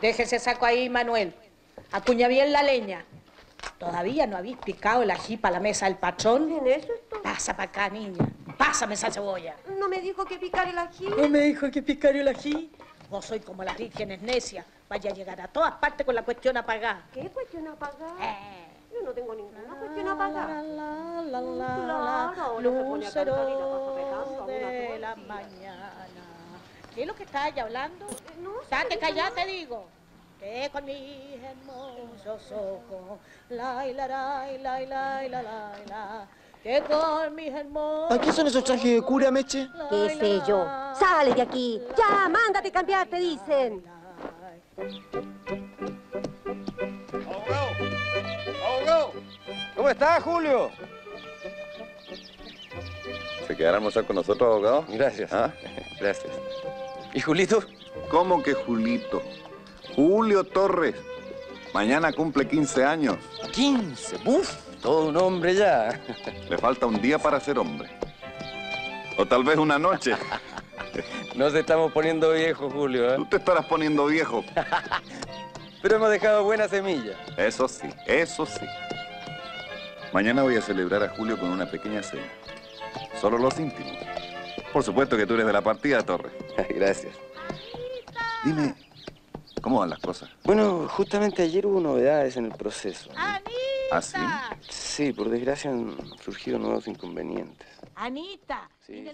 Déjese saco ahí, Manuel. Acuña bien la leña. ¿Todavía no habéis picado el ají para la mesa del patrón? ¿En eso estoy? Pasa para acá, niña. Pásame esa cebolla. ¿No me dijo que picar el ají? ¿No me dijo que picar el ají? Vos sois como las vírgenes necias. Vaya a llegar a todas partes con la cuestión apagada. ¿Qué cuestión a pagar? Eh. Yo no tengo ninguna cuestión a pagar. La, la, la, la, a la a la el día. mañana. ¿Qué es Tranquilo que está calla hablando. No, Date callada, te digo. Que con mis hermosos ojos, la la la la la la la que con mis hermosos... ¿A qué son esos trajes de cura, Meche? ¿Qué sé yo? ¡Sale de aquí! ¡Ya, mándate cambiar, te dicen! ¡Abogado! ¡Abogado! ¿Cómo estás, Julio? ¿Se quedará a con nosotros, abogado? Gracias. ¿Ah? Gracias. ¿Y Julito? ¿Cómo que Julito? Julio Torres. Mañana cumple 15 años. 15. ¡Uf! Todo un hombre ya. Le falta un día para ser hombre. O tal vez una noche. Nos estamos poniendo viejos, Julio, ¿eh? Tú te estarás poniendo viejo. Pero hemos dejado buena semilla. Eso sí, eso sí. Mañana voy a celebrar a Julio con una pequeña cena. Solo los íntimos. Por supuesto que tú eres de la partida, Torres. Gracias. Dime, ¿cómo van las cosas? Bueno, justamente ayer hubo novedades en el proceso. ¡Anita! ¿Ah, sí? Sí, por desgracia han surgido nuevos inconvenientes. Anita. Sí,